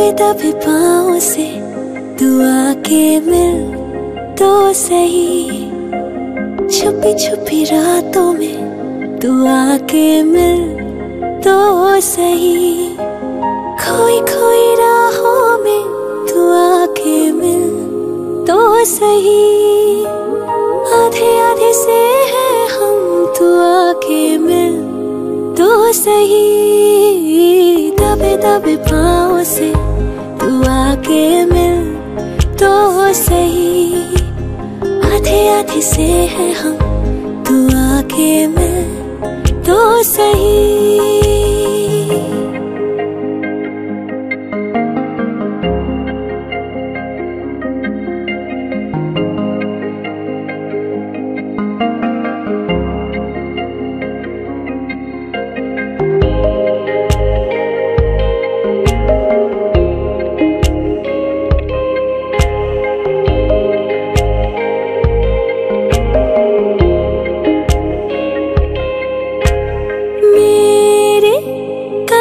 दबे दबे पाँव से दुआ के मिल तो सही। छुपी छुपी रातों में दुआ के मिल तो सही। खोई खोई राहों में दुआ के मिल तो सही। आधे आधे दबे पाँव से दुआ के मिल तो सही। आधे आधे से है हम दुआ के मिल तो सही।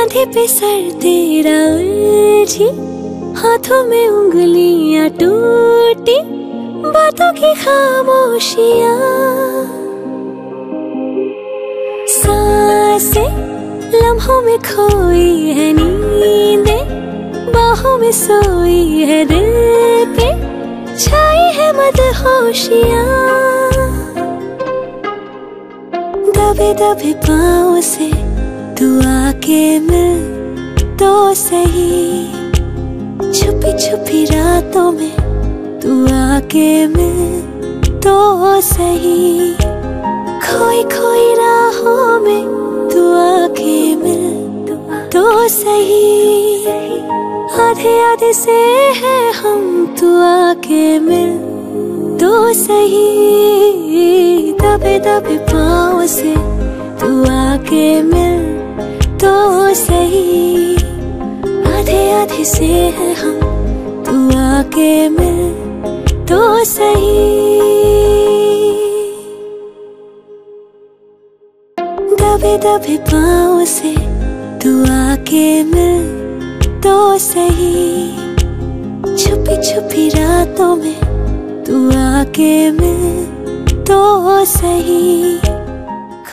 कंधे पे सर तेरा उलझी, हाथों में उंगलियाँ टूटी, बातों की खामोशियाँ। सांसे लम्हों में खोई है नींदे, बाहों में सोई है दिल पे, छाई है मदहोशियाँ। दबे दबे पाँव से दुआ के मिल तो सही। छुपी छुपी रातों में दुआ के मिल तो सही। खोई खोई राहों में दुआ के मिल तो सही। आधे आधे से है हम दुआ के मिल तो सही। दबे दबे पाँव से दुआ के मिल आधे से है हम, दुआ के मिल तो सही। दबे दबे पाँव से तू आके मिल तो सही। छुपी छुपी रातों में तू आके मिल तो सही।